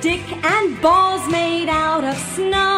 Dick and balls made out of snow.